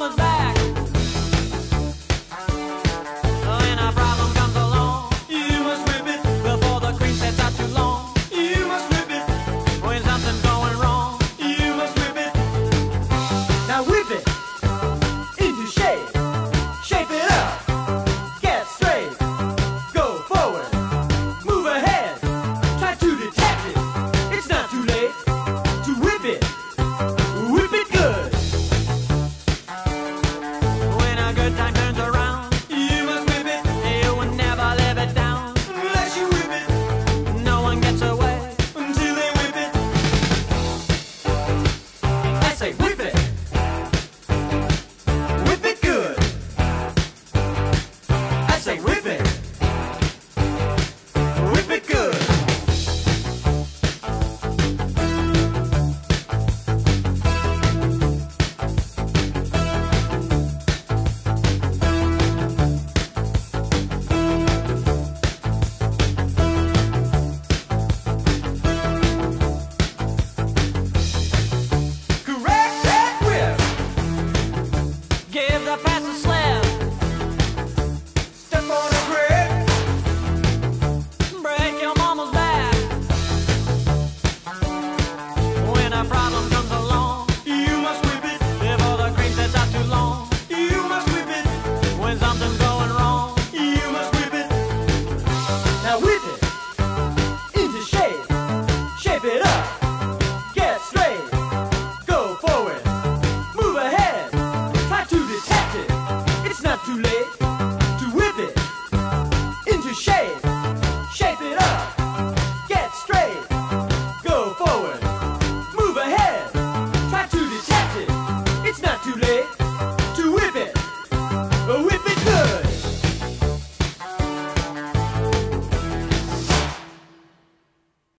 mama's forward.